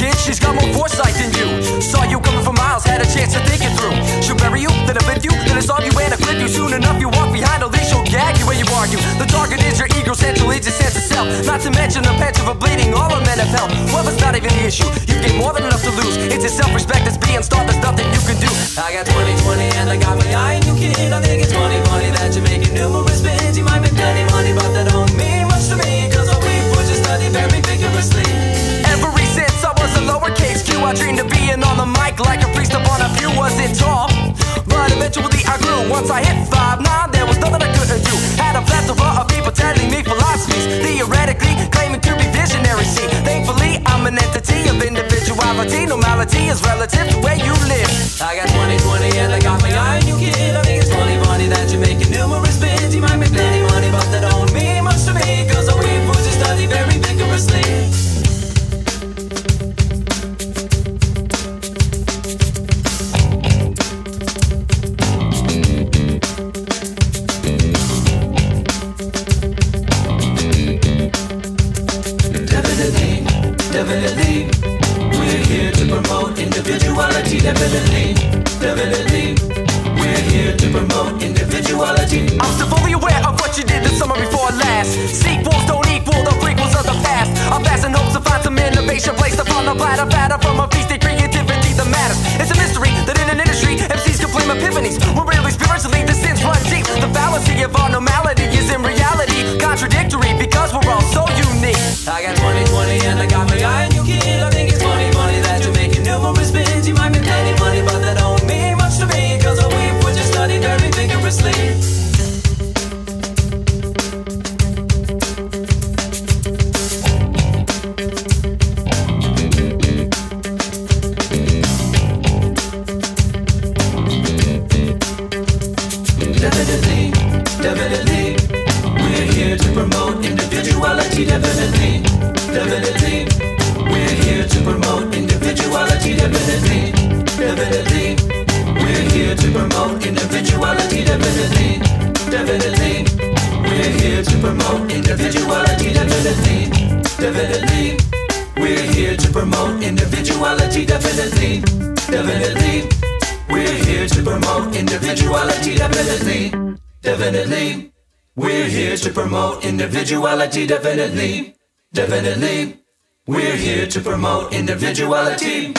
Kid, she's got more foresight than you. Saw you coming for miles, had a chance to think it through. She'll bury you, then offend you, then assault you and acquit you. Soon enough, you walk behind, oh, at least she'll gag you when you argue. The target is your egocentrally sense of self. Not to mention the penchant for bleeding, all of men have hell. Well, that's not even the issue. You get more than enough to lose. It's your self respect that's being starved, there's nothing you can do. I got 2020 and I got Once I hit five nine, there was nothing I couldn't do. Had a plethora of people telling me philosophies, theoretically claiming to be visionary. See, thankfully I'm an entity of individuality. Normality is relative to where you live. I got 2020 and I got my eye on you, kid. The from a feast of creativity that matters. It's a mystery that in an industry, MCs can claim epiphanies. When really spiritually the sins run deep. The fallacy of our normality is in reality contradictory because we're all so definitely, we're here to promote individuality. Definitely, definitely, we're here to promote individuality. Definitely, definitely, we're here to promote individuality. Definitely, definitely, we're here to promote individuality. Definitely, definitely, we're here to promote individuality. Definitely, definitely. We're here to promote individuality, definitely. Definitely. We're here to promote individuality, definitely. Definitely. We're here to promote individuality.